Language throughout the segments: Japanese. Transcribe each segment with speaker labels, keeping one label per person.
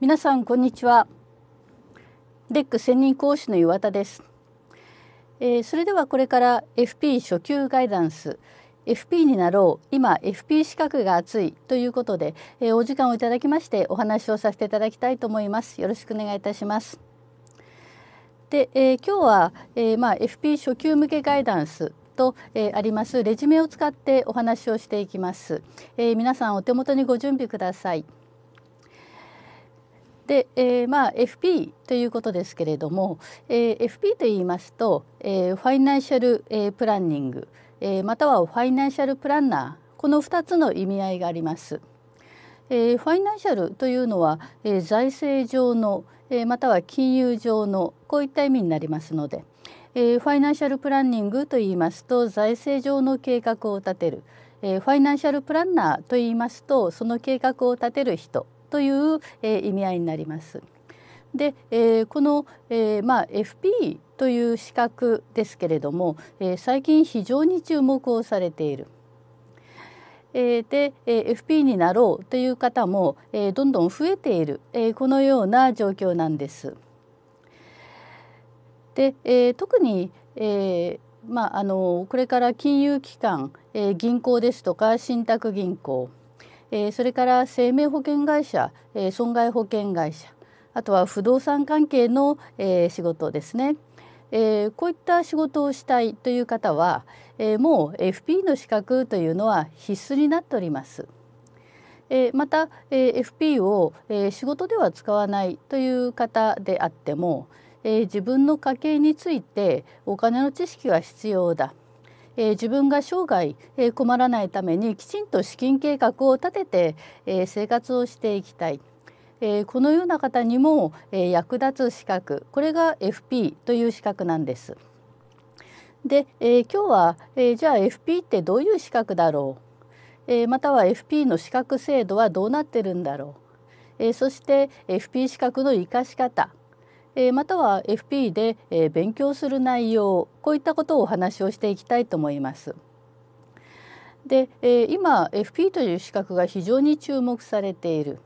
Speaker 1: 皆さんこんにちは。 LEC 専任講師の岩田です、えー、それではこれから FP 初級ガイダンス FP になろう今 FP 資格が熱いということで、えー、お時間をいただきましてお話をさせていただきたいと思います。よろしくお願いいたします。で、えー、今日は、えー、まあ FP 初級向けガイダンスと、えー、ありますレジュメを使ってお話をしていきます、えー、皆さんお手元にご準備ください。で、えー、まあ FP ということですけれども、えー、FP と言いますと、えー、ファイナンシャル、えー、プランニング、えー、またはファイナンシャルプランナーこの2つの意味合いがあります。えー、ファイナンシャルというのは、えー、財政上の、えー、または金融上のこういった意味になりますので、えー、ファイナンシャルプランニングと言いますと財政上の計画を立てる、えー、ファイナンシャルプランナーと言いますとその計画を立てる人という、えー、意味合いになります。で、えー、この、えーまあ、FP という資格ですけれども、えー、最近非常に注目をされている。えー、で、えー、FP になろうという方も、えー、どんどん増えている、えー、このような状況なんです。で、えー、特に、えーまあ、あのこれから金融機関、えー、銀行ですとか信託銀行えそれから生命保険会社、え損害保険会社あとは不動産関係の、え仕事ですね。えこういった仕事をしたいという方は、えもう FP の資格というのは必須になっております。えまた、え FP を、え仕事では使わないという方であっても、え自分の家計についてお金の知識は必要だえ、自分が生涯、え、困らないためにきちんと資金計画を立てて、え、生活をしていきたい。え、このような方にも、え、役立つ資格これが FP という資格なんです。で、え、今日は、えー、じゃあ FP ってどういう資格だろう、え、または FP の資格制度はどうなってるんだろう、え、そして FP 資格の生かし方えまたは FP で、え勉強する内容こういったことをお話をしていきたいと思います。で、え今 FP という資格が非常に注目されている。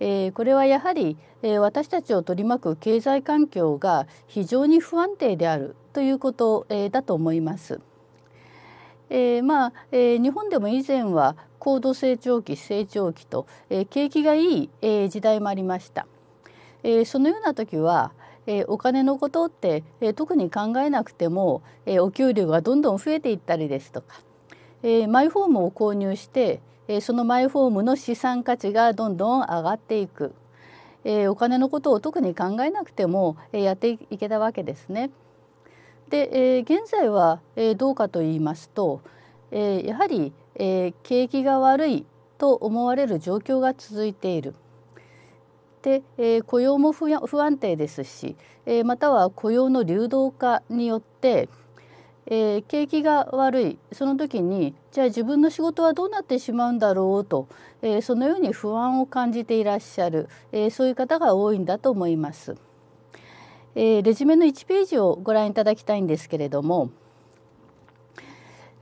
Speaker 1: えこれはやはり、え私たちを取り巻く経済環境が非常に不安定であるということ、えだと思います。えー、まあ、えー、日本でも以前は高度成長期成長期と、えー、景気がいい、えー、時代もありました。え、そのような時は、え、お金のことって、え、特に考えなくても、え、お給料がどんどん増えていったりですとか、え、マイホームを購入して、え、そのマイホームの資産価値がどんどん上がっていく、え、お金のことを特に考えなくても、え、やっていけたわけですね。で、え、現在は、え、どうかと言いますと、え、やはり、え、景気が悪いと思われる状況が続いている。で、え、雇用も不安定ですし、え、または雇用の流動化によって、え、景気が悪いその時にじゃあ自分の仕事はどうなってしまうんだろうと、え、そのように不安を感じていらっしゃる、え、そういう方が多いんだと思います。え、レジュメの1ページをご覧いただきたいんですけれども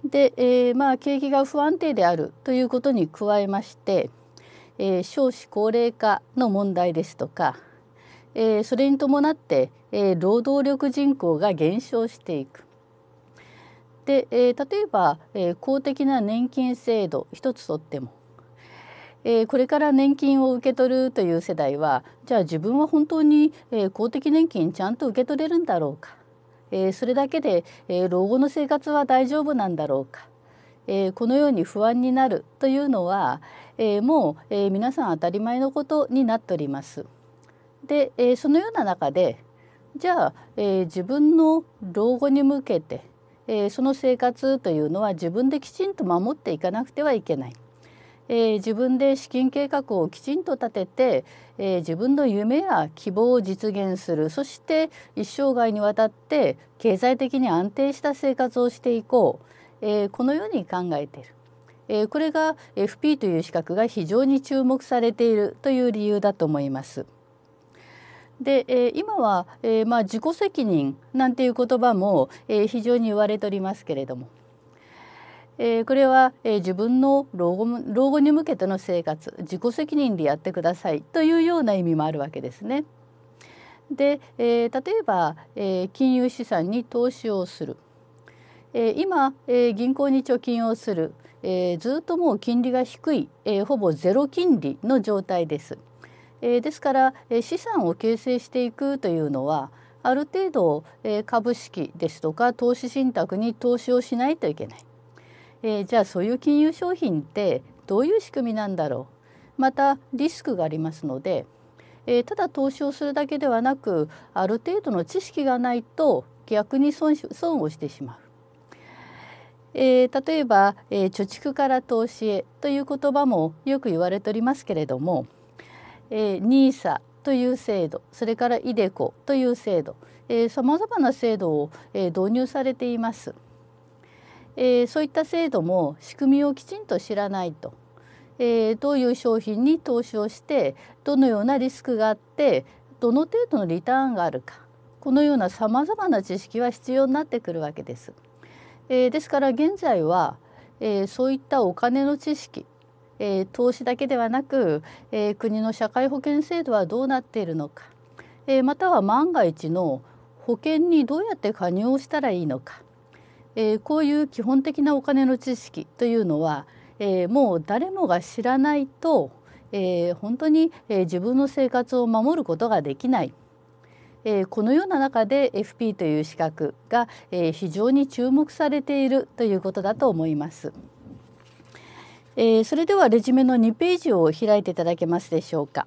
Speaker 1: で、え、まあ景気が不安定であるということに加えましてえー、少子高齢化の問題ですとか、えー、それに伴って、えー、労働力人口が減少していく。で、えー、例えば、えー、公的な年金制度一つとっても、えー、これから年金を受け取るという世代はじゃあ自分は本当に、えー、公的年金ちゃんと受け取れるんだろうか、えー、それだけで、えー、老後の生活は大丈夫なんだろうか、えー、このように不安になるというのは、えー、もう、えー、皆さん当たり前のことになっております。で、えー、そのような中でじゃあ、えー、自分の老後に向けて、えー、その生活というのは自分できちんと守っていかなくてはいけない。えー、自分で資金計画をきちんと立てて、えー、自分の夢や希望を実現するそして一生涯にわたって経済的に安定した生活をしていこう、えー、このように考えている。えこれが FP という資格が非常に注目されているという理由だと思います。で、え今は、えまあ、自己責任なんていう言葉も、え非常に言われておりますけれども、え、これは、え、自分の老後老後に向けての生活自己責任でやってくださいというような意味もあるわけですね。で、え、例えば、え、金融資産に投資をする、え、今、え、銀行に貯金をする、えー、ずっともう金利が低い、えー、ほぼゼロ金利の状態です。えー、ですから、えー、資産を形成していくというのはある程度、えー、株式ですとか投資信託に投資をしないといけない。えー、じゃあそういう金融商品ってどういう仕組みなんだろうまたリスクがありますので、えー、ただ投資をするだけではなくある程度の知識がないと逆に損損をしてしまう。えー、例えば、えー、貯蓄から投資へという言葉もよく言われておりますけれども、えー、NISA という制度それから iDeCo という制度さまざまな制度を、えー、導入されています。えー、そういった制度も仕組みをきちんと知らないと、えー、どういう商品に投資をしてどのようなリスクがあってどの程度のリターンがあるかこのようなさまざまな知識は必要になってくるわけです。えー、ですから現在は、えー、そういったお金の知識、えー、投資だけではなく、えー、国の社会保険制度はどうなっているのか、えー、または万が一の保険にどうやって加入をしたらいいのかえー、こういう基本的なお金の知識というのは、えー、もう誰もが知らないと、えー、本当に、えー、自分の生活を守ることができない、え、このような中で FP という資格が、え、非常に注目されているということだと思います。え、それではレジュメの2ページを開いていただけますでしょうか。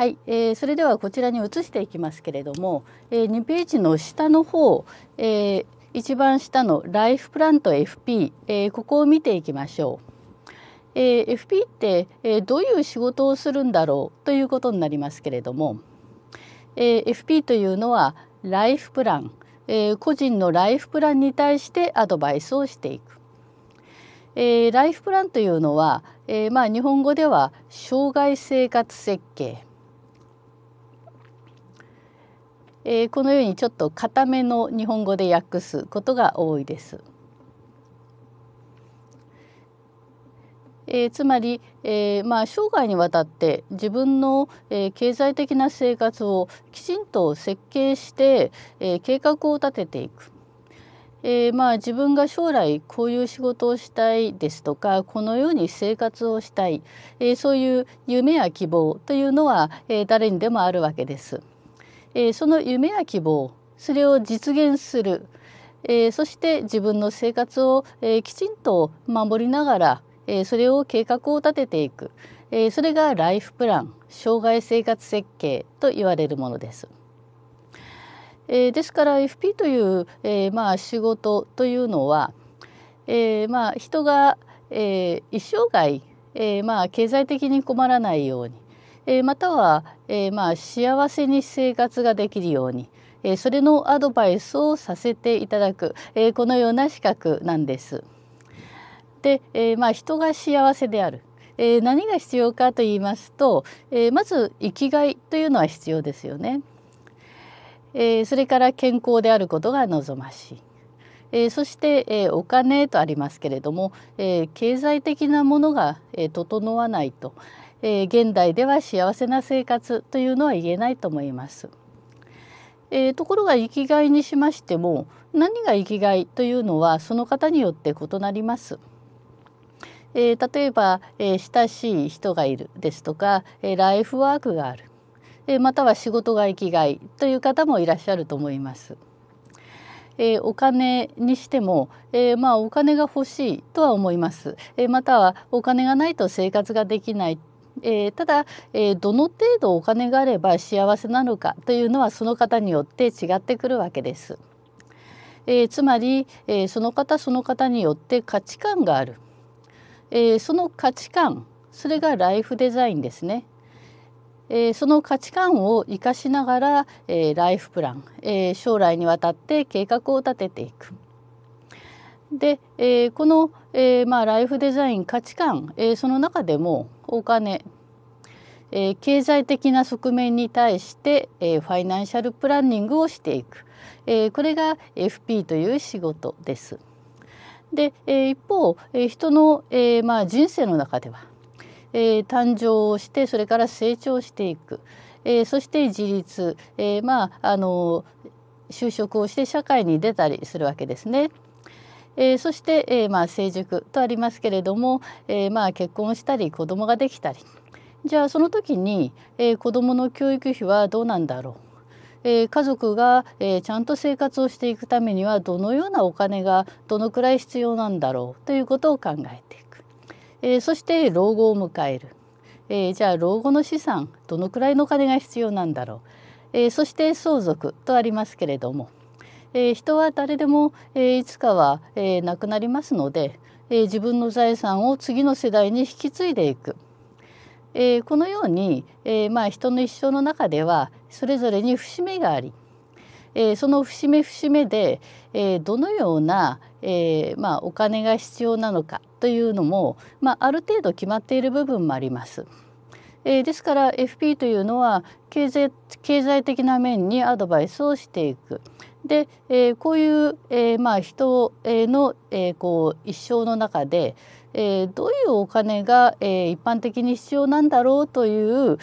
Speaker 1: はい、えー、それではこちらに移していきますけれども、えー、2ページの下の方、えー、一番下のライフプラント FP、えー、ここを見ていきましょう。えー、FP って、えー、どういう仕事をするんだろうということになりますけれども、えー、FP というのはライフプラン、えー、個人のライフプランに対してアドバイスをしていく。えー、ライフプランというのは、えー、まあ日本語では生涯生活設計えー、このようにちょっと固めの日本語で訳すことが多いです。えー、つまり、えー、まあ、生涯にわたって自分の、えー、経済的な生活をきちんと設計して、え計画を立てていく。えまあ、自分が将来こういう仕事をしたいですとかこのように生活をしたい、えそういう夢や希望というのは、え誰にでもあるわけです。えー、その夢や希望それを実現する、えー、そして自分の生活を、えー、きちんと守りながら、えー、それを計画を立てていく、えー、それがライフプラン生涯生活設計と言われるものです。えー、ですから FP という、えー、まあ仕事というのは、えー、まあ人が、えー、一生涯、えー、まあ経済的に困らないようにえまたは、えまあ、幸せに生活ができるように、えそれのアドバイスをさせていただく、えこのような資格なんです。で、えまあ、人が幸せである。え何が必要かと言いますと、えまず生きがいというのは必要ですよね。えそれから健康であることが望ましい。えー、そして、えー、お金とありますけれども、えー、経済的なものが、えー、整わないと、えー、現代では幸せな生活というのは言えないと思います。えー、ところが生きがいにしましても何が生きがいというのはその方によって異なります。えー、例えば、えー、親しい人がいるですとか、えー、ライフワークがある、えー、または仕事が生きがいという方もいらっしゃると思います。えー、お金にしても、えー、まあお金が欲しいとは思います、えー、またはお金がないと生活ができないえー、ただ、えー、どの程度お金があれば幸せなのかというのはその方によって違ってくるわけです。えー、つまり、えその方その方によって価値観がある、えその価値観それがライフデザインですね。えその価値観を生かしながら、えライフプラン、え将来にわたって計画を立てていく。で、えー、この、えー、まあ、ライフデザイン価値観、えー、その中でもお金、えー、経済的な側面に対して、えー、ファイナンシャルプランニングをしていく、えー、これが FP という仕事です。で、えー、一方、えー、人の、えーまあ、人生の中では、えー、誕生してそれから成長していく、えー、そして自立、えー、まああの就職をして社会に出たりするわけですね。えー、そして、えー、まあ成熟とありますけれども、えー、まあ結婚したり子供ができたり。じゃあその時に、えー、子供の教育費はどうなんだろう。えー、家族が、えー、ちゃんと生活をしていくためにはどのようなお金がどのくらい必要なんだろうということを考えていく、えー、そして老後を迎える、えじゃあ老後の資産どのくらいのお金が必要なんだろう、えそして相続とありますけれども、え人は誰でも、えいつかは、え亡くなりますので、え自分の財産を次の世代に引き継いでいく。えー、このように、えー、まあ人の一生の中ではそれぞれに節目があり、えー、その節目節目で、えー、どのような、えーまあ、お金が必要なのかというのも、まあ、ある程度決まっている部分もあります。えー、ですから FP というのは経済経済的な面にアドバイスをしていく。で、えー、こういう、えーまあ、人の、えー、こう一生の中で、えー、どういうお金が、えー、一般的に必要なんだろうという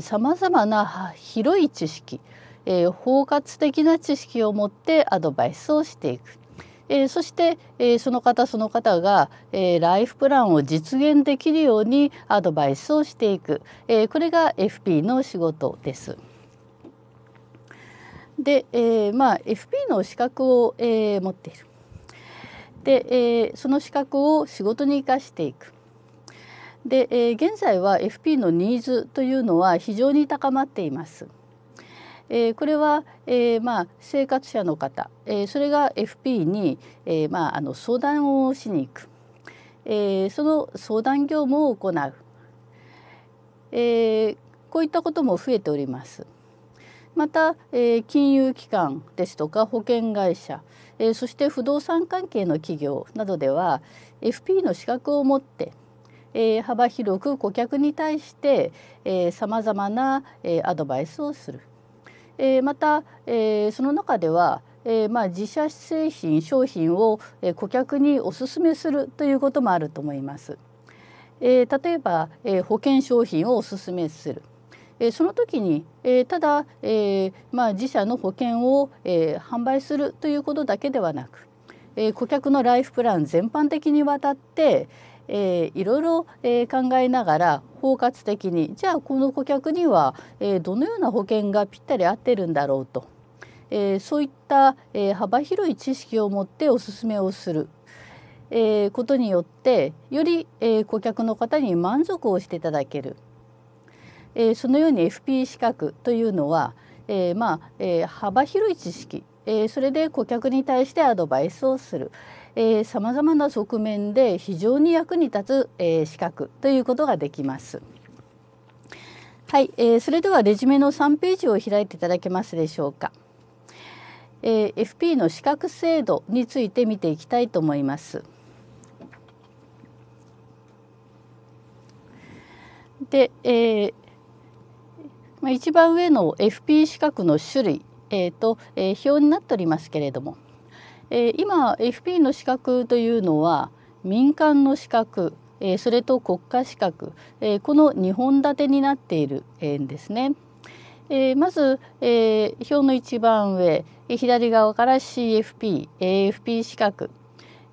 Speaker 1: さまざまな広い知識、えー、包括的な知識を持ってアドバイスをしていく。えー、そして、えー、その方その方が、えー、ライフプランを実現できるようにアドバイスをしていく、えー、これが FP の仕事です。で、えー、まあ FP の資格を、えー、持っている。で、えー、その資格を仕事に生かしていく。で、えー、現在は FP のニーズというのは非常に高まっています。えー、これは、えーまあ、生活者の方、えー、それが FP に、えーまあ、あの相談をしに行く、えー、その相談業務を行う、えー、こういったことも増えております。また、えー、金融機関ですとか保険会社、えー、そして不動産関係の企業などでは FP の資格を持って、えー、幅広く顧客に対してさまざまな、えー、アドバイスをする、えー、また、えー、その中ではえー、まあ自社製品商品を、えー、顧客にお勧めするということもあると思います。えー、例えば、えー、保険商品をお勧めする、えその時に、えただ、えまあ、自社の保険を、え販売するということだけではなく、え顧客のライフプラン全般的にわたって、えー、いろいろ、え考えながら包括的にじゃあこの顧客には、えどのような保険がぴったり合ってるんだろうと、え、そういった、え、幅広い知識を持っておすめをする、え、ことによってより、え、顧客の方に満足をしていただける。えー、そのように FP 資格というのは、えー、まあ、えー、幅広い知識、えー、それで顧客に対してアドバイスをするさまざまな側面で非常に役に立つ、えー、資格ということができます。はい、えー、それではレジュメの3ページを開いていただけますでしょうか。えー、FP の資格制度について見ていきたいと思います。で、えー、まあ、一番上の FP 資格の種類、えーとえー、表になっておりますけれども、えー、今 FP の資格というのは民間の資格、えー、それと国家資格、えー、この2本立てになっているんですね。えー、まず、えー、表の一番上左側から CFP、AFP 資格、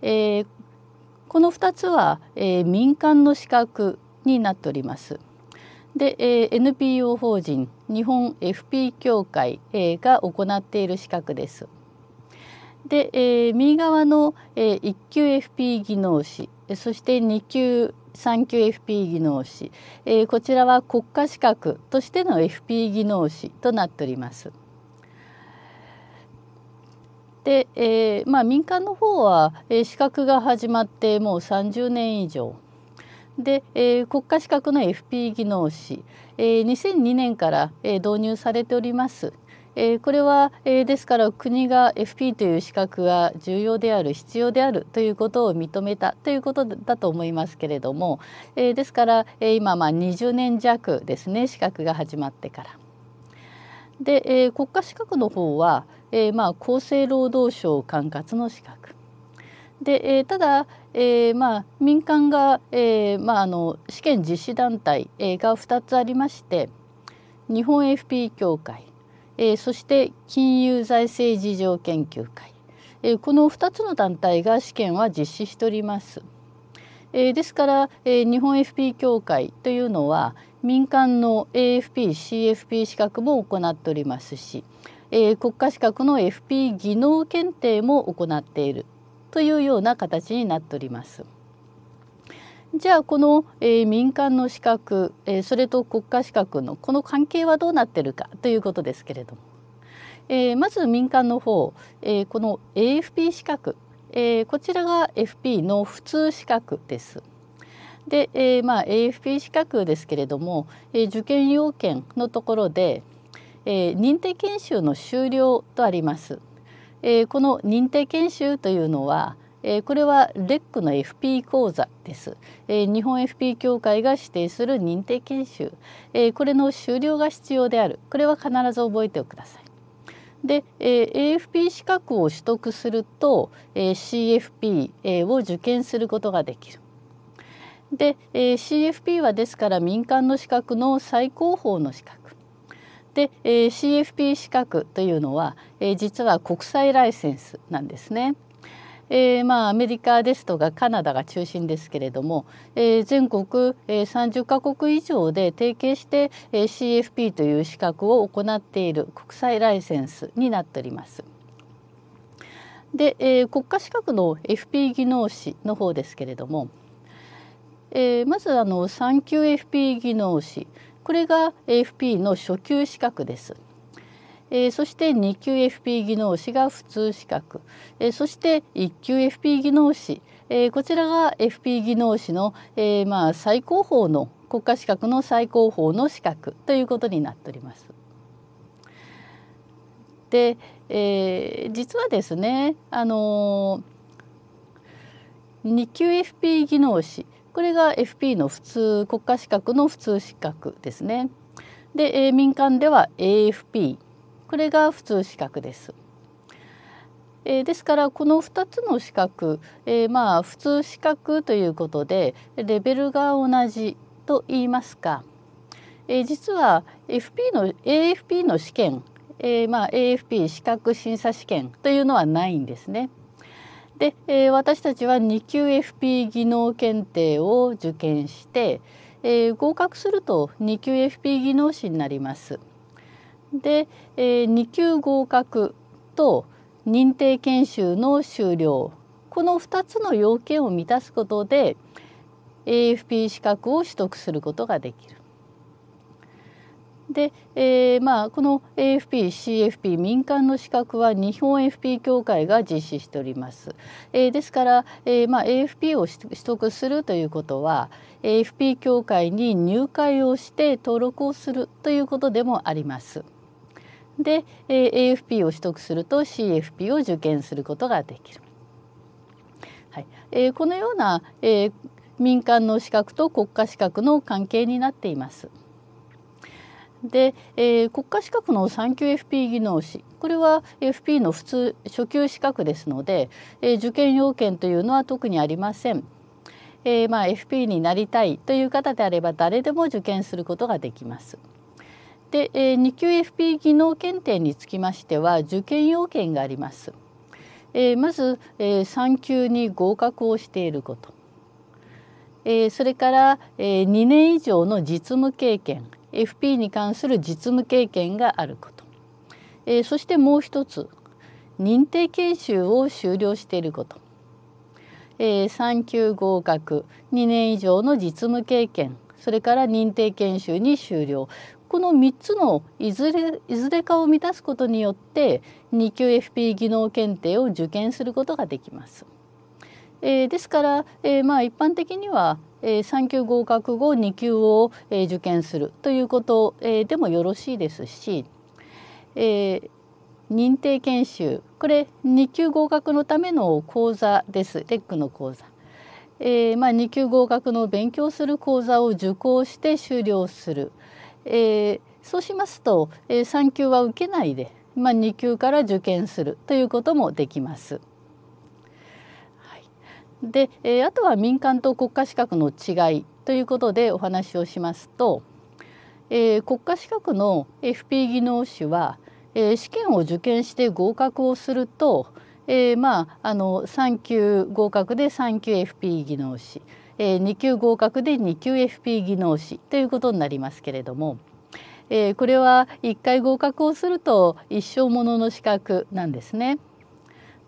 Speaker 1: えー、この2つは、えー、民間の資格になっております。で、えー、NPO 法人日本 FP 協会、えー、が行っている資格です。で、えー、右側の、えー、1級 FP 技能士そして2級3級 FP 技能士、えー、こちらは国家資格としての FP 技能士となっております。で、えーまあ、民間の方は、えー、資格が始まってもう30年以上で、えー、国家資格の FP 技能士、えー、2002年から、えー、導入されております。えー、これは、えー、ですから国が FP という資格が重要である必要であるということを認めたということだと思いますけれども、えー、ですから、えー、今まあ20年弱ですね資格が始まってから。で、えー、国家資格の方は、えー、まあ、厚生労働省管轄の資格で、えー、ただ、えーまあ、民間が、えーまあ、あの試験実施団体、えー、が2つありまして日本 FP 協会、えー、そして金融財政事情研究会、えー、この2つの団体が試験は実施しております。えー、ですから、えー、日本 FP 協会というのは民間の AFP、CFP 資格も行っておりますし、えー、国家資格の FP 技能検定も行っているというような形になっております。じゃあこの、えー、民間の資格、えー、それと国家資格のこの関係はどうなってるかということですけれども、えー、まず民間の方、えー、この AFP 資格、えー、こちらが FP の普通資格です。で、えー、まあ AFP 資格ですけれども、えー、受験要件のところで、えー、認定研修の終了とあります。えー、この認定研修というのは、えー、これはレックの FP 講座です、えー、日本 FP 協会が指定する認定研修、えー、これの終了が必要である。これは必ず覚えてください。で、えー、AFP 資格を取得すると、えー、CFP、え、を受験することができる。で、えー、CFP はですから民間の資格の最高峰の資格。で、えー、CFP 資格というのは、えー、実は国際ライセンスなんですね。えー、まあアメリカですとかカナダが中心ですけれども、えー、全国、え、30カ国以上で提携して、え、CFP という資格を行っている国際ライセンスになっております。で、えー、国家資格の FP 技能士の方ですけれども、えー、まずあの3級 FP 技能士これが AFP の初級資格です。えー、そして2級 FP 技能士が普通資格、えー、そして1級 FP 技能士、えー、こちらが FP 技能士の、えー、まあ最高峰の国家資格の最高峰の資格ということになっております。で、えー、実はですねあのー、2級 FP 技能士これが FP の普通国家資格の普通資格ですね。で、えー、民間では AFP これが普通資格です。えー、ですからこの2つの資格、えー、まあ普通資格ということでレベルが同じと言いますか、えー、実は FP の AFP の試験、えー、まあ AFP 資格審査試験というのはないんですね。で、えー、私たちは2級 FP 技能検定を受験して、えー、合格すると2級 FP 技能士になります。で、えー、2級合格と認定研修の終了この2つの要件を満たすことで AFP 資格を取得することができる。で、えー、まあこの AFP、CFP 民間の資格は日本 FP 協会が実施しております。えー、ですから、えー、まあ AFP を取得するということは AFP 協会に入会をして登録をするということでもあります。で、えー、AFP を取得すると CFP を受験することができる。はいえー、このような、えー、民間の資格と国家資格の関係になっています。で、えー、国家資格の3級 FP 技能士これは FP の普通初級資格ですので、えー、受験要件というのは特にありません。えー、まあ FP になりたいという方であれば誰でも受験することができます。で、えー、2級 FP 技能検定につきましては受験要件があります。えー、まず、えー、3級に合格をしていること、え、それから、え、2年以上の実務経験 FP に関する実務経験があること、えー、そしてもう一つ認定研修を修了していること、えー、3級合格2年以上の実務経験それから認定研修に修了。この3つのいずれいずれかを満たすことによって2級 FP 技能検定を受験することができます。えー、ですから、えー、まあ一般的にはえー、3級合格後2級を、えー、受験するということ、えー、でもよろしいですし、えー、認定研修これ2級合格のための講座ですレックの講座。えーまあ、2級合格の勉強する講座を受講して修了する、えー、そうしますと、えー、3級は受けないでまあ、2級から受験するということもできます。で、えー、あとは民間と国家資格の違いということでお話をしますと、えー、国家資格の FP 技能士は、えー、試験を受験して合格をすると、えー、まああの3級合格で3級 FP 技能士、えー、2級合格で2級 FP 技能士ということになりますけれども、えー、これは1回合格をすると一生ものの資格なんですね。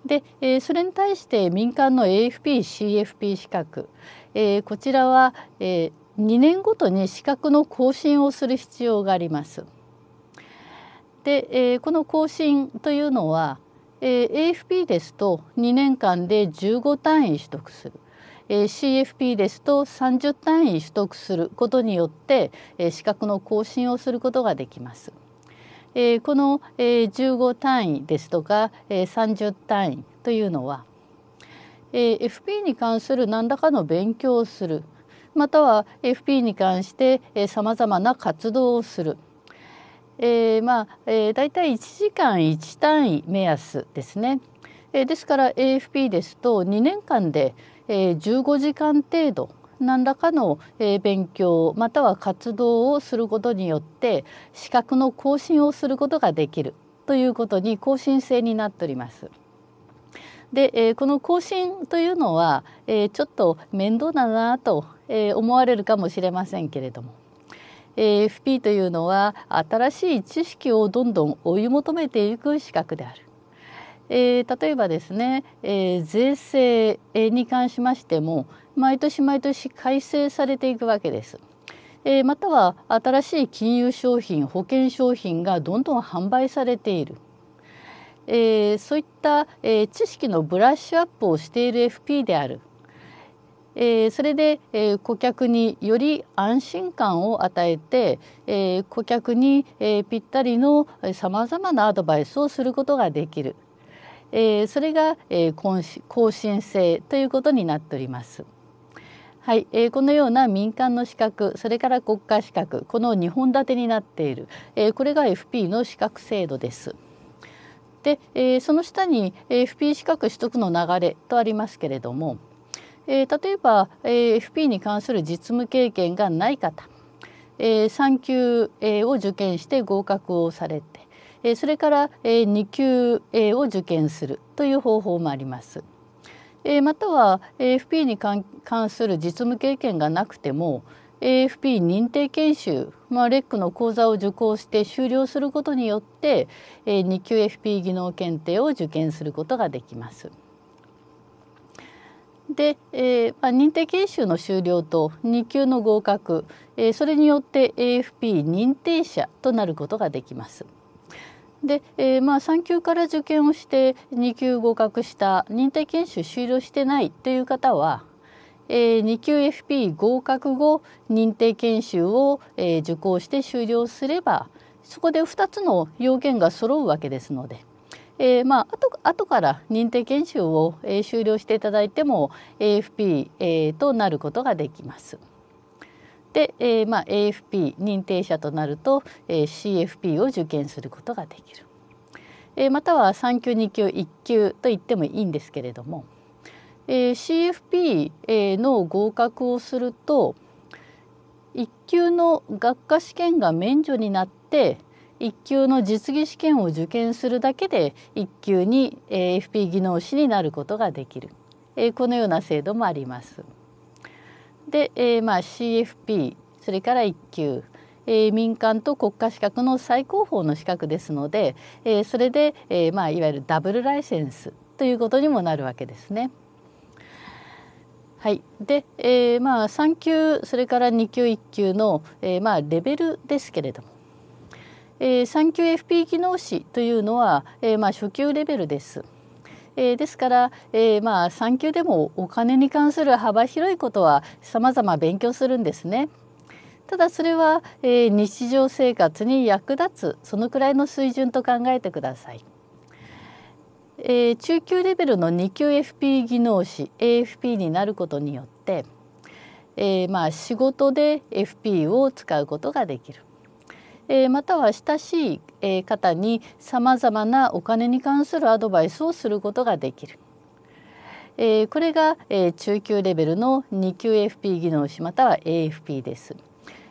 Speaker 1: で、えー、それに対して民間の AFP、CFP 資格、えー、こちらは、えー、2年ごとに資格の更新をする必要があります。で、えー、この更新というのは、えー、AFP ですと2年間で15単位取得する。えー CFP ですと30単位取得することによって、え資格の更新をすることができます。えこの、え15単位ですとか、え30単位というのは、え FP に関する何らかの勉強をするまたは FP に関してさまざまな活動をする。えー、まあ、えー、大体1時間1単位目安ですね。えー、ですから AFP ですと2年間で、えー、15時間程度何らかの、えー、勉強または活動をすることによって資格の更新をすることができるということに更新制になっております。で、えー、この更新というのは、えー、ちょっと面倒だなと、えー、思われるかもしれませんけれども、え FP というのは新しい知識をどんどん追い求めていく資格である。えー、例えばですね、えー、税制に関しましても毎年毎年改正されていくわけです。えー、または新しい金融商品保険商品がどんどん販売されている。えー、そういった、えー、知識のブラッシュアップをしている FP である、えー、それで、えー、顧客により安心感を与えて、えー、顧客に、えー、ぴったりのさまざまなアドバイスをすることができる、えー、それが、えー、更新性ということになっております。はい、えー、このような民間の資格それから国家資格この2本立てになっている、えー、これが FP の資格制度です。で、えー、その下に FP 資格取得の流れとありますけれども、えー、例えば、えー、FP に関する実務経験がない方、えー、3級、えー、を受験して合格をされて、え、それから、え、2級、え、を受験するという方法もあります。え、または FP に関する実務経験がなくても AFP 認定研修、まあ、レックの講座を受講して修了することによって、えー、2級 FP 技能検定を受験することができます。で、えーまあ、認定研修の修了と2級の合格、えー、それによって AFP 認定者となることができます。で、えーまあ、3級から受験をして2級合格した認定研修修了してないという方はえー、2級 FP 合格後認定研修を、えー、受講して終了すればそこで2つの要件が揃うわけですので、えー、まあ後後から認定研修を、えー、終了していただいても AFP、えー、となることができます。で、えーまあ、AFP 認定者となると、えー、CFP を受験することができる。えー、または3級2級1級と言ってもいいんですけれども。えー、CFP の合格をすると1級の学科試験が免除になって1級の実技試験を受験するだけで1級に AFP 技能士になることができる、えー、このような制度もあります。で、えー、まあ CFP それから1級、えー、民間と国家資格の最高峰の資格ですので、えー、それで、えーまあ、いわゆるダブルライセンスということにもなるわけですね。はい、で、えー、まあ3級それから2級1級の、えー、まあレベルですけれども、えー、3級 FP 技能士というのは、えー、まあ初級レベルです。えー、ですから、えー、まあ3級でもお金に関する幅広いことはさまざま勉強するんですね。ただそれは、えー、日常生活に役立つそのくらいの水準と考えてください。えー、中級レベルの2級 FP 技能士 AFP になることによって、えー、まあ仕事で FP を使うことができる。えー、または親しい、え、方にさまざまなお金に関するアドバイスをすることができる。えー、これが、えー、中級レベルの2級 FP 技能士または AFP です。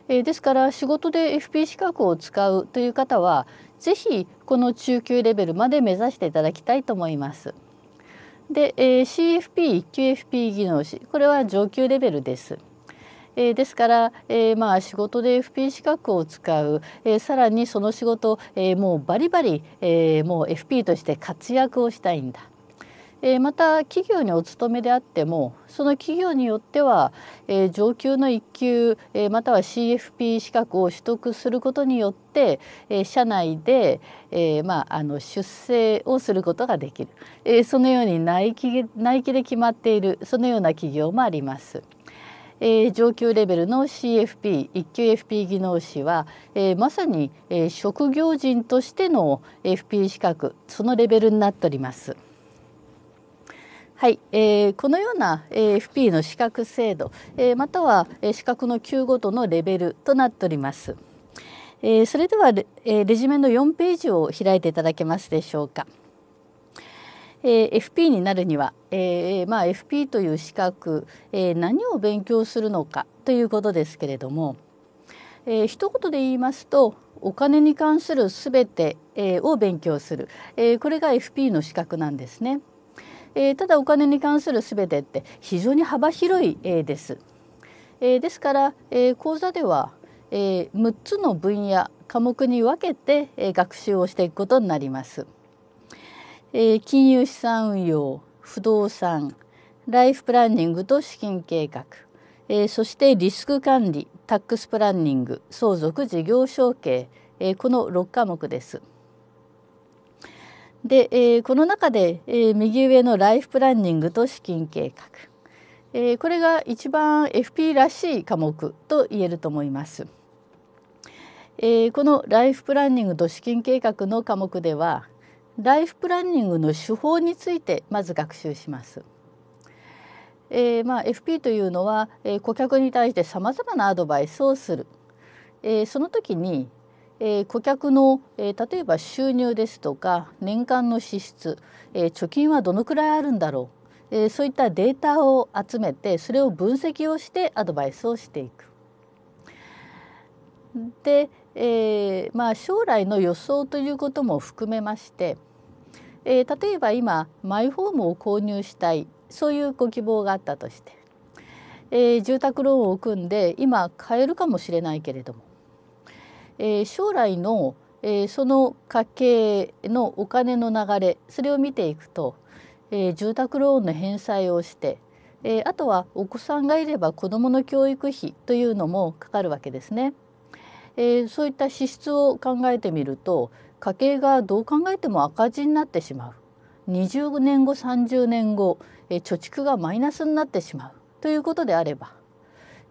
Speaker 1: えー、ですから仕事で FP 資格を使うという方は是非この中級レベルまで目指していただきたいと思います。で、え、CFP1 級 FP 技能士これは上級レベルです。えー、ですから、えー、まあ仕事で FP 資格を使う、えー、さらにその仕事、えー、もうバリバリ、えー、もう FP として活躍をしたいんだ。えー、また企業にお勤めであってもその企業によっては、えー、上級の1級、えー、または CFP 資格を取得することによって、えー、社内で、えーまあ、あの出世をすることができる、えー、そのように内規内規で決まっているそのような企業もあります。えー、上級レベルの CFP 一級 FP 技能士は、えー、まさに、えー、職業人としての FP 資格そのレベルになっております。はい、えー、このような、え、FP の資格制度、えー、または、え、資格の級ごとのレベルとなっております。えー、それではレ,、えー、レジュメの4ページを開いていただけますでしょうか。えー、FP になるには、えーまあ、FP という資格、えー、何を勉強するのかということですけれども、えー、一言で言いますとお金に関するすべて、えー、を勉強する、えー、これが FP の資格なんですね。えー、ただお金に関するすべてって非常に幅広い、えー、です。えー、ですから、えー、講座では、えー、6つの分野科目に分けて、えー、学習をしていくことになります。えー、金融資産運用不動産ライフプランニングと資金計画、えー、そしてリスク管理タックスプランニング相続事業承継、えー、この6科目です。で、えー、この中で、えー、右上のライフプランニングと資金計画、えー、これが一番 FP らしい科目と言えると思います。えー、このライフプランニングと資金計画の科目ではライフプランニングの手法についてまず学習します。えーまあ、FP というのは、えー、顧客に対してさまざまなアドバイスをする、えー、その時に、えー、顧客の、えー、例えば収入ですとか年間の支出、えー、貯金はどのくらいあるんだろう、えー、そういったデータを集めてそれを分析をしてアドバイスをしていく。で、えーまあ、将来の予想ということも含めましてえー、例えば今マイホームを購入したい。そういうご希望があったとして、えー、住宅ローンを組んで今買えるかもしれないけれども、えー、将来の、えー、その家計のお金の流れそれを見ていくと、えー、住宅ローンの返済をして、えー、あとはお子さんがいれば子どもの教育費というのもかかるわけですね。えー、そういった支出を考えてみると家計がどう考えても赤字になってしまう。20年後30年後、え貯蓄がマイナスになってしまう。ということであれば、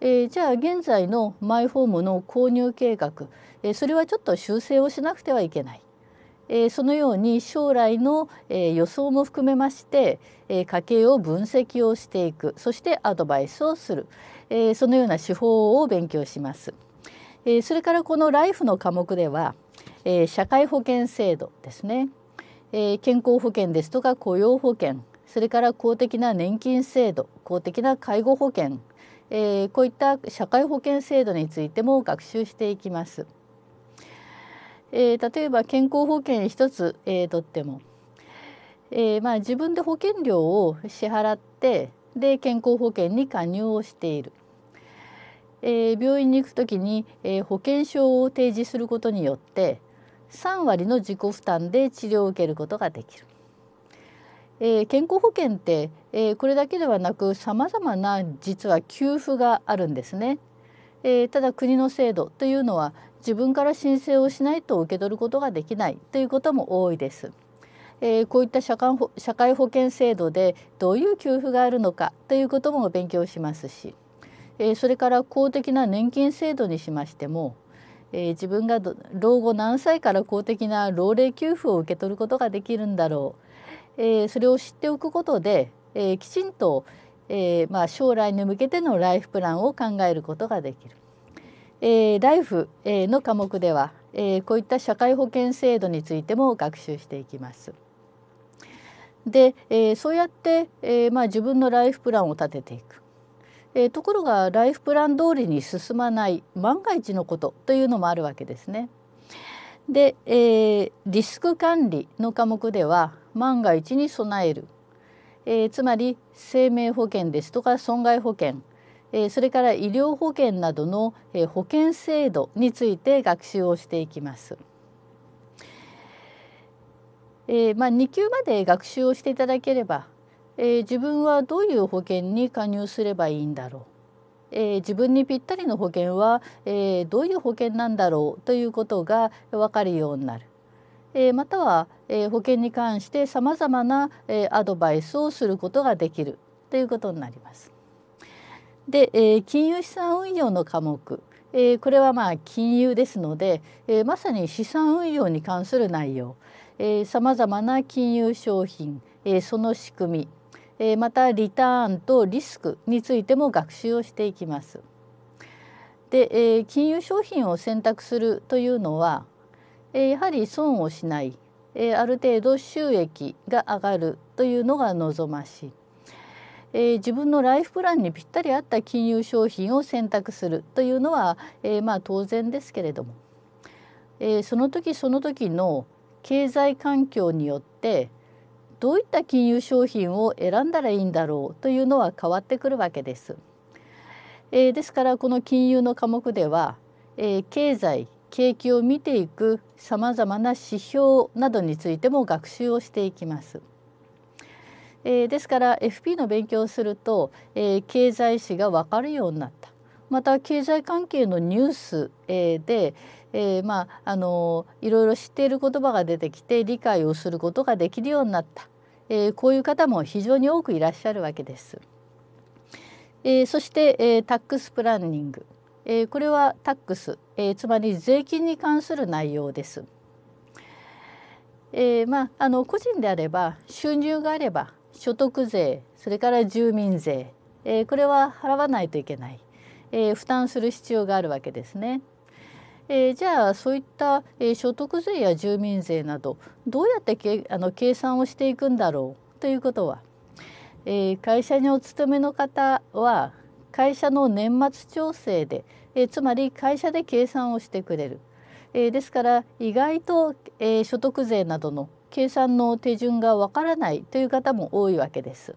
Speaker 1: えー、じゃあ現在のマイホームの購入計画、えー、それはちょっと修正をしなくてはいけない。えー、そのように将来の、え、予想も含めまして、え、家計を分析をしていく。そしてアドバイスをする、え、そのような手法を勉強します。え、それからこのライフの科目では、えー、社会保険制度ですね、えー、健康保険ですとか雇用保険。それから公的な年金制度。公的な介護保険、えー、こういった社会保険制度についても学習していきます。えー、例えば健康保険一つ、えー、とっても、えーまあ、自分で保険料を支払ってで健康保険に加入をしている。えー、病院に行く時に、えー、保険証を提示することによって3割の自己負担で治療を受けることができる。えー、健康保険って、えー、これだけではなくさまざまな実は給付があるんですね。えー、ただ国の制度というのは自分から申請をしないと受け取ることができないということも多いです。えー、こういった社会社会保険制度でどういう給付があるのかということも勉強しますし、えー、それから公的な年金制度にしましてもえー、自分が老後何歳から公的な老齢給付を受け取ることができるんだろう、えー、それを知っておくことで、えー、きちんと、えーまあ、将来に向けてのライフプランを考えることができる。えー、ライフの科目では、えー、こういった社会保険制度についても学習していきます。で、えー、そうやって、えーまあ、自分のライフプランを立てていく。えー、ところがライフプラン通りに進まない万が一のことというのもあるわけですね。で、えー、リスク管理の科目では万が一に備える、えー、つまり生命保険ですとか損害保険、えー、それから医療保険などの、えー、保険制度について学習をしていきます。えーまあ、2級まで学習をしていただければ、えー、自分はどういう保険に加入すればいいんだろう、えー、自分にぴったりの保険は、えー、どういう保険なんだろうということが分かるようになる、え、または、え、保険に関してさまざまな、え、アドバイスをすることができるということになります。で、え、金融資産運用の科目、え、これはまあ金融ですので、え、まさに資産運用に関する内容。さまざまな金融商品、え、その仕組み、え、またリターンとリスクについても学習をしていきます。で、え、金融商品を選択するというのは、え、やはり損をしない、え、ある程度収益が上がるというのが望ましい。え、自分のライフプランにぴったり合った金融商品を選択するというのは、え、まあ当然ですけれども、え、その時その時の経済環境によってどういった金融商品を選んだらいいんだろうというのは変わってくるわけです。えー、ですからこの金融の科目では、えー、経済景気を見ていくさまざまな指標などについても学習をしていきます。えー、ですから FP の勉強をすると、えー、経済史が分かるようになったまた経済関係のニュース、えー、で、えー、まああのいろいろ知っている言葉が出てきて理解をすることができるようになった、えー、こういう方も非常に多くいらっしゃるわけです。えー、そして、えー、タックスプランニング、えー、これはタックス、えー、つまり税金に関する内容です。えー、まああの個人であれば収入があれば所得税それから住民税、えー、これは払わないといけない、えー、負担する必要があるわけですね。えー、じゃあそういった、えー、所得税や住民税などどうやってけあの計算をしていくんだろうということは、えー、会社にお勤めの方は会社の年末調整で、えー、つまり会社で計算をしてくれる、えー、ですから意外と、えー、所得税などの計算の手順がわからないという方も多いわけです。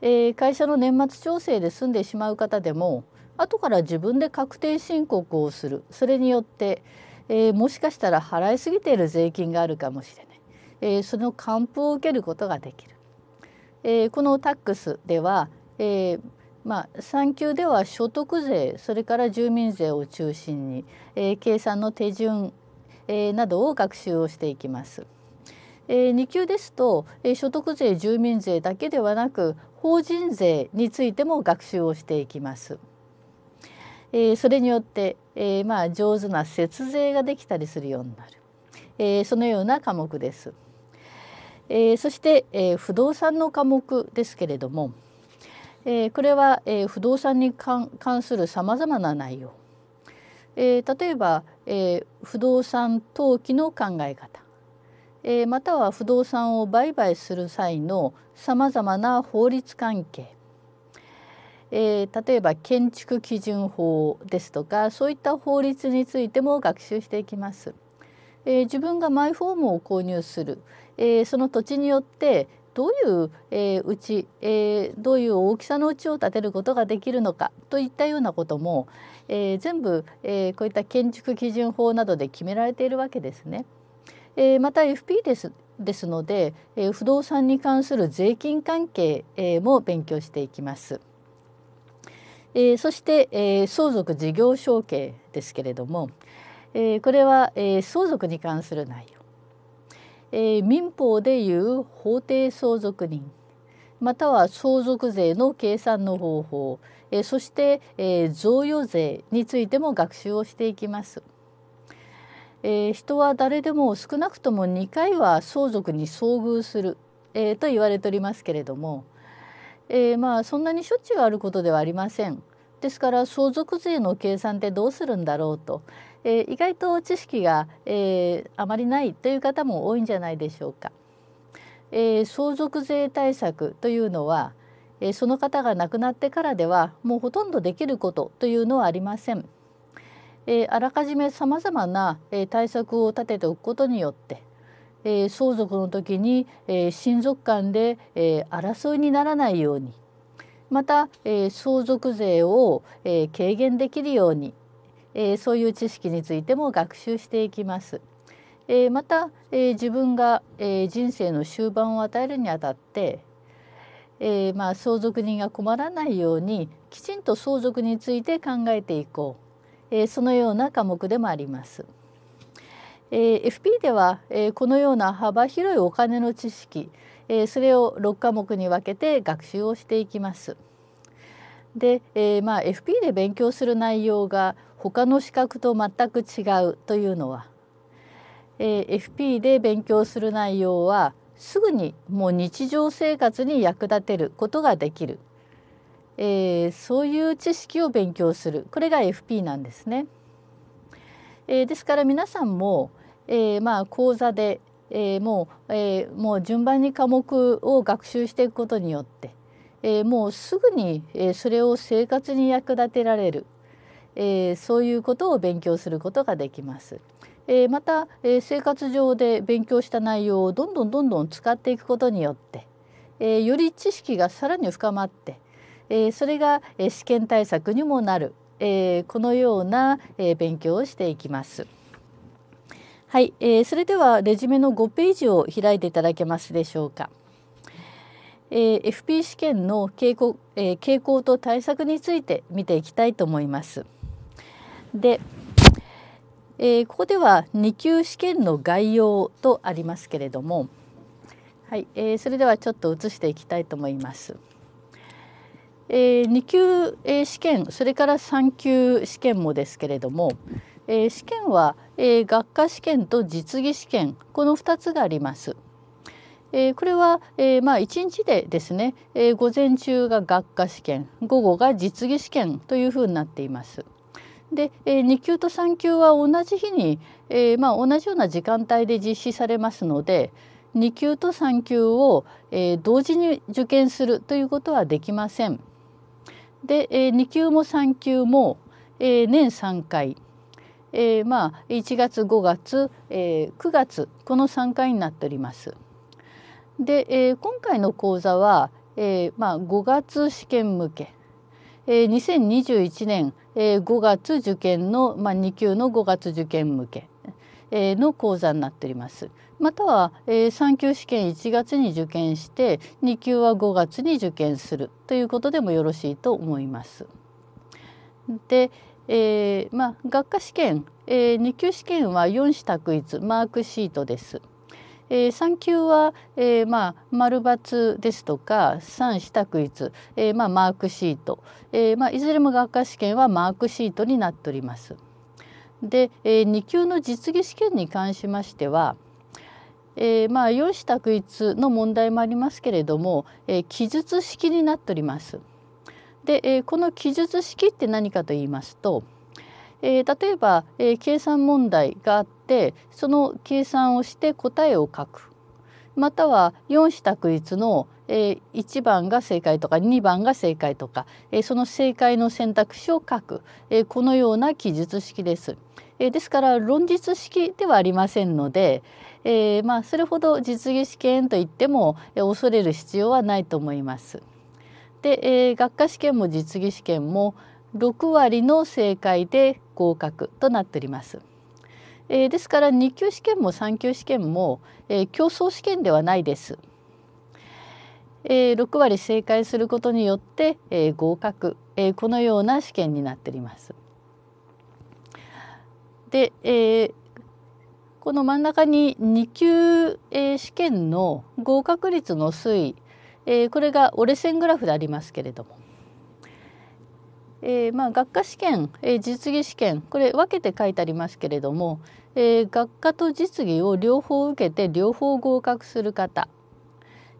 Speaker 1: えー、会社の年末調整で済んでしまう方でも後から自分で確定申告をするそれによって、えー、もしかしたら払いすぎている税金があるかもしれない、えー、その還付を受けることができる、えー、このタックスでは、えーまあ、産休では所得税それから住民税を中心に、えー、計算の手順、えー、などを学習をしていきます。えー、2級ですと、えー、所得税住民税だけではなく法人税についても学習をしていきます。えー、それによって、えー、まあ上手な節税ができたりするようになる、えー、そのような科目です。えー、そして、えー、不動産の科目ですけれども、えー、これは、えー、不動産に関するさまざまな内容、えー、例えば、えー、不動産登記の考え方、えー、または不動産を売買する際のさまざまな法律関係。えー、例えば建築基準法ですとかそういった法律についても学習していきます。えー、自分がマイホームを購入する、えー、その土地によってどういう、えー、うち、えー、どういう大きさのうちを建てることができるのかといったようなことも、えー、全部、えー、こういった建築基準法などで決められているわけですね。えー、また FP ですですので、えー、不動産に関する税金関係、えー、も勉強していきます。えー、そして、えー、相続事業承継ですけれども、えー、これは、え、相続に関する内容、え、民法でいう法定相続人または相続税の計算の方法、え、そして、え、贈与税についても学習をしていきます。え、人は誰でも少なくとも2回は相続に遭遇する、え、と言われておりますけれども、えー、まあそんなにしょっちゅうあることではありません。ですから相続税の計算ってどうするんだろうと、えー、意外と知識が、えー、あまりないという方も多いんじゃないでしょうか。えー、相続税対策というのは、えー、その方が亡くなってからではもうほとんどできることというのはありません。えー、あらかじめさまざまな、えー、対策を立てておくことによって、え、相続の時に、えー、親族間で、え、争いにならないようにまた、え、相続税を、え、軽減できるように、え、そういう知識についても学習していきます。え、また、え、自分が、え、人生の終盤を与えるにあたって、えまあ、相続人が困らないようにきちんと相続について考えていこう、え、そのような科目でもあります。えー、FP では、えー、このような幅広いお金の知識、えー、それを6科目に分けて学習をしていきます。で、えーまあ、FP で勉強する内容が他の資格と全く違うというのはえー、FP で勉強する内容はすぐにもう日常生活に役立てることができる、えー、そういう知識を勉強するこれが FP なんですね。えー、ですから皆さんも、えー、まあ講座で、えー、もう、えー、もう順番に科目を学習していくことによって、えー、もうすぐに、えー、それを生活に役立てられる、えー、そういうことを勉強することができます。えー、また、えー、生活上で勉強した内容をどんどんどんどん使っていくことによって、えー、より知識がさらに深まって、えー、それが、えー、試験対策にもなる、えー、このような、えー、勉強をしていきます。はい、えー、それではレジュメの5ページを開いていただけますでしょうか。えー、FP 試験の傾向,、えー、傾向と対策について見ていきたいと思います。でえー、ここでは2級試験の概要とありますけれども、はいえー、それではちょっと移していきたいと思います。えー、2級、えー、試験それから3級試験もですけれども、えー、試験は、えー、学科試験と実技試験この2つがあります。えー、これは、えー、まあ1日でですね、えー、午前中が学科試験午後が実技試験というふうになっています。で、えー、2級と3級は同じ日に、えーまあ、同じような時間帯で実施されますので2級と3級を、えー、同時に受験するということはできません。で、えー、2級も3級も、えー、年3回、えー、まあ1月5月、えー、9月この3回になっております。で、えー、今回の講座は、えーまあ、5月試験向け、えー、2021年えー、5月受験の、まあ、2級の5月受験向け、の講座になっております。または、えー、3級試験1月に受験して2級は5月に受験するということでもよろしいと思います。で、えーまあ、学科試験、えー、2級試験は4種択一マークシートです。えー、3級は、えー、まあ丸×ですとか3四択一、えー、まあマークシート、えーまあ、いずれも学科試験はマークシートになっております。で、えー、2級の実技試験に関しましては、えー、まあ4四択一の問題もありますけれども、えー、記述式になっております。で、えー、この記述式って何かと言いますと、えー、例えば、えー、計算問題があってその計算をして答えを書くまたは4子択一の、えー、1番が正解とか2番が正解とか、えー、その正解の選択肢を書く、えー、このような記述式です。えー、ですから論述式ではありませんので、えー、まあそれほど実技試験といっても、えー、恐れる必要はないと思います。で、えー、学科試験も実技試験も6割の正解で合格となっております。えー、ですから2級試験も3級試験も、えー、競争試験ではないです。えー、6割正解することによって、えー、合格、えー、このような試験になっております。で、えー、この真ん中に2級、えー、試験の合格率の推移、えー、これが折れ線グラフでありますけれども。えー、まあ、学科試験、えー、実技試験これ分けて書いてありますけれども、えー、学科と実技を両方受けて両方合格する方、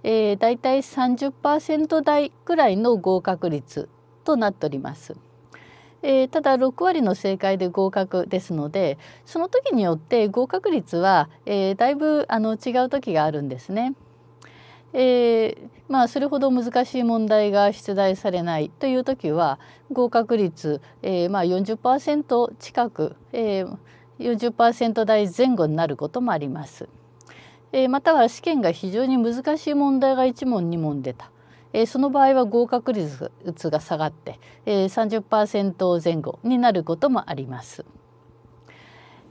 Speaker 1: えー、だいたい30%台くらいの合格率となっております。えー、ただ6割の正解で合格ですのでその時によって合格率は、えー、だいぶあの違う時があるんですね。えー、まあそれほど難しい問題が出題されないという時は合格率、えー、まあ40%近く、えー、40%台前後になることもあります。えー、または試験が非常に難しい問題が1問2問出た。えー、その場合は合格率が下がって、えー、30%前後になることもあります。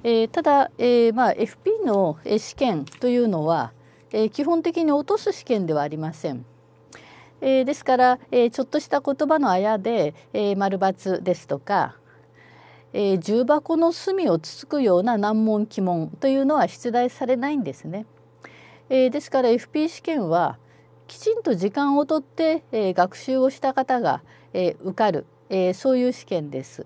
Speaker 1: えー、ただ、えーまあ、FP の試験というのは、えー、基本的に落とす試験ではありません。えー、ですから、えー、ちょっとした言葉のあやで、えー、丸×ですとか、えー、重箱の隅をつつくような難問奇問というのは出題されないんですね。えー、ですから FP 試験はきちんと時間をとって、えー、学習をした方が、えー、受かる、えー、そういう試験です。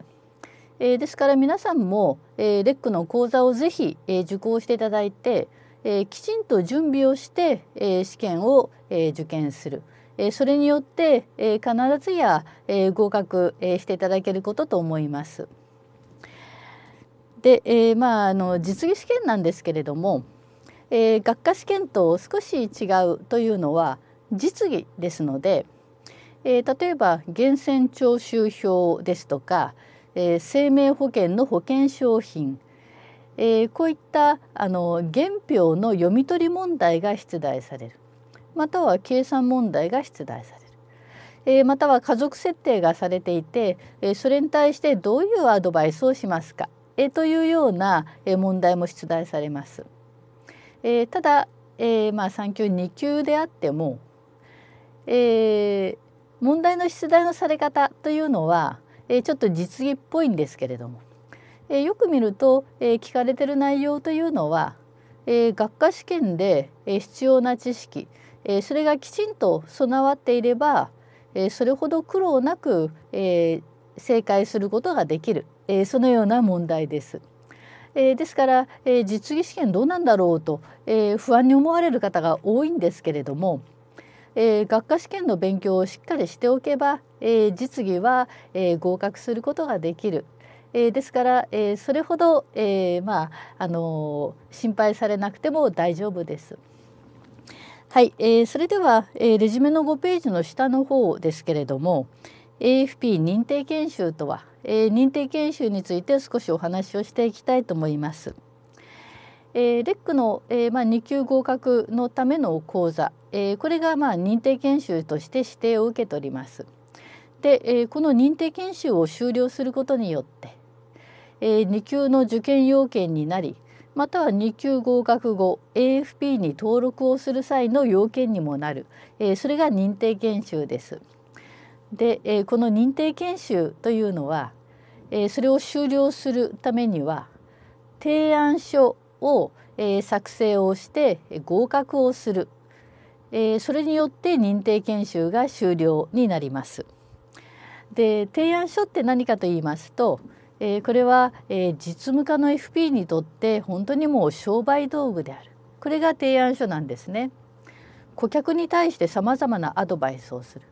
Speaker 1: えー、ですから皆さんも、えー、レックの講座をぜひ、えー、受講していただいて、えー、きちんと準備をして、えー、試験を、えー、受験する、えー、それによって、えー、必ずや、えー、合格、えー、していただけることと思います。で、えー、まああの実技試験なんですけれども、えー、学科試験と少し違うというのは実技ですので、えー、例えば源泉徴収票ですとか、えー、生命保険の保険商品、えー、こういったあの原票の読み取り問題が出題されるまたは計算問題が出題される。えー、または家族設定がされていて、えー、それに対してどういうアドバイスをしますか？えというような問題も出題されます。えただ、えまあ、3級2級であっても、え問題の出題のされ方というのは、えちょっと実技っぽいんですけれども、えよく見ると、え聞かれてる内容というのは、え学科試験で、え必要な知識、えそれがきちんと備わっていれば、えそれほど苦労なく、え正解することができるえー、そのような問題です。えー、ですから、えー、実技試験どうなんだろうと、えー、不安に思われる方が多いんですけれども、えー、学科試験の勉強をしっかりしておけば、えー、実技は、えー、合格することができる。えー、ですから、えー、それほど、えー、まああの、心配されなくても大丈夫です。はい、えー、それでは、えー、レジュメの5ページの下の方ですけれども AFP 認定研修とはえー、認定研修について少しお話をしていきたいと思います。えー、レックの、えーまあ、2級合格のための講座、えー、これが、まあ、認定研修として指定を受けております。で、えー、この認定研修を終了することによって、えー、2級の受験要件になりまたは2級合格後 AFP に登録をする際の要件にもなる、えー、それが認定研修です。で、えー、この認定研修というのは、えー、それを終了するためには提案書を、えー、作成をして合格をする、えー、それによって認定研修が終了になります。で提案書って何かと言いますと、えー、これは、えー、実務家の FP にとって本当にもう商売道具であるこれが提案書なんですね。顧客に対してさまざまなアドバイスをする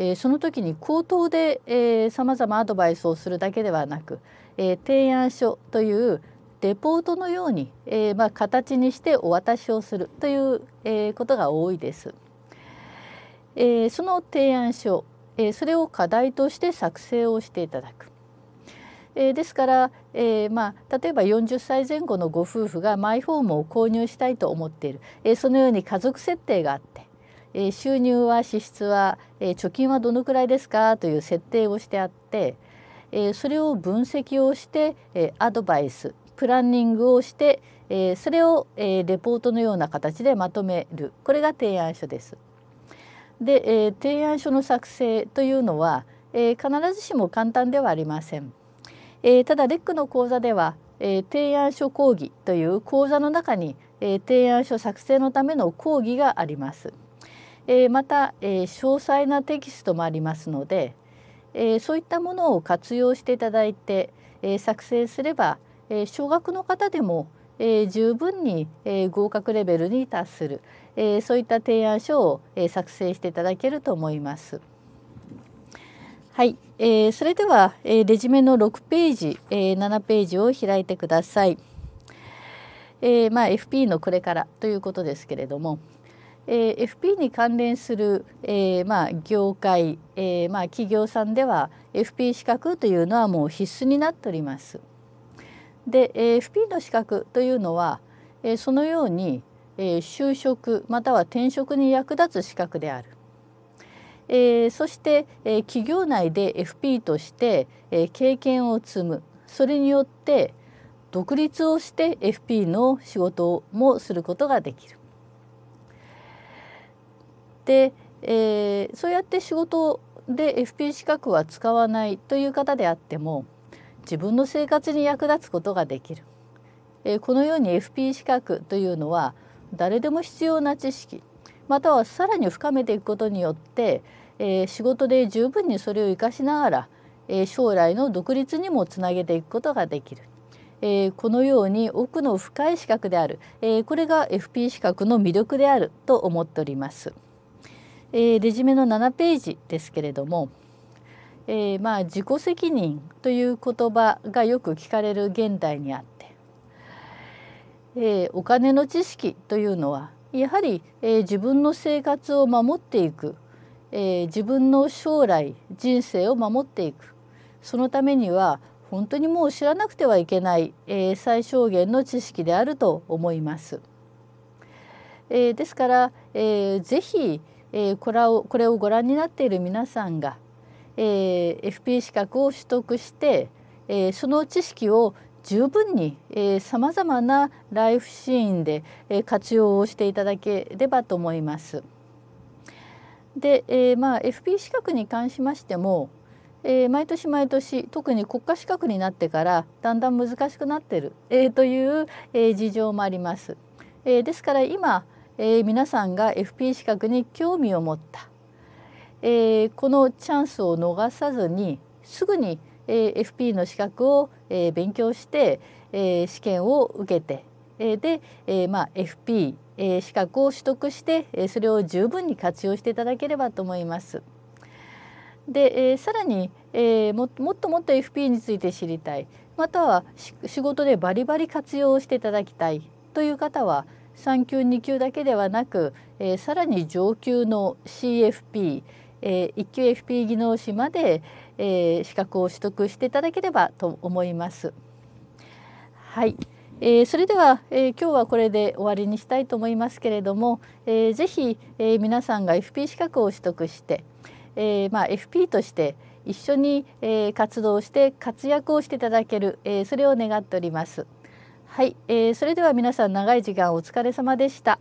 Speaker 1: えー、その時に口頭でさまざまアドバイスをするだけではなく、えー、提案書というレポートのように、えーまあ、形にしてお渡しをするという、えー、ことが多いです。えー、その提案書、えー、それを課題として作成をしていただく。えー、ですから、えーまあ、例えば40歳前後のご夫婦がマイホームを購入したいと思っている、えー、そのように家族設定があってえ収入は支出は、え貯金はどのくらいですかという設定をしてあって、えそれを分析をして、えアドバイスプランニングをして、えそれを、えレポートのような形でまとめるこれが提案書です。で、え提案書の作成というのは、え必ずしも簡単ではありません。えただレックの講座では、え提案書講義という講座の中に、え提案書作成のための講義があります。えまた、え詳細なテキストもありますので、えそういったものを活用していただいて、え作成すれば、え小学の方でも、え十分に、え合格レベルに達する、えそういった提案書を、え作成していただけると思います。はい、えー、それでは、えー、レジュメの6ページ、えー、7ページを開いてください。えーまあ、FP のこれからということですけれども、えー、FP に関連する、えーまあ、業界、えーまあ、企業さんでは FP 資格というのはもう必須になっております。で、えー、FP の資格というのは、えー、そのように、えー、就職または転職に役立つ資格である。えー、そして、えー、企業内で FP として、えー、経験を積むそれによって独立をして FP の仕事もすることができる。で、えー、そうやって仕事で FP 資格は使わないという方であっても自分の生活に役立つことができる。えー、このように FP 資格というのは誰でも必要な知識またはさらに深めていくことによって、えー、仕事で十分にそれを生かしながら、えー、将来の独立にもつなげていくことができる。えー、このように奥の深い資格である、え、これが FP 資格の魅力であると思っております。えー、レジュメの7ページですけれども、えー、まあ自己責任という言葉がよく聞かれる現代にあって、えー、お金の知識というのはやはり、えー、自分の生活を守っていく、えー、自分の将来人生を守っていくそのためには本当にもう知らなくてはいけない、えー、最小限の知識であると思います。えー、ですから、えー、ぜひ、えー、これをこれをご覧になっている皆さんが、えー、FP 資格を取得して、えー、その知識を十分にさまざまなライフシーンで、えー、活用をしていただければと思います。で、えー、まあ FP 資格に関しましても、えー、毎年毎年特に国家資格になってからだんだん難しくなってる、えー、という、えー、事情もあります。えー、ですから今、えー、皆さんが FP 資格に興味を持った、えー、このチャンスを逃さずにすぐにえ FP の資格を、え勉強して、え試験を受けて、えで、えまあ、FP、え資格を取得して、えそれを十分に活用していただければと思います。で、えさらに、えももっともっと FP について知りたいまたは仕事でバリバリ活用していただきたいという方は3級2級だけではなく、えー、さらに上級の CFP、えー、1級 FP 技能士まで、えー、資格を取得していただければと思います。はい、えー、それでは、えー、今日はこれで終わりにしたいと思いますけれども、えー、ぜひ、えー、皆さんが FP 資格を取得して、えーまあ、FP として一緒に、えー、活動して活躍をしていただける、えー、それを願っております。はい、えー、それでは皆さん長い時間お疲れ様でした。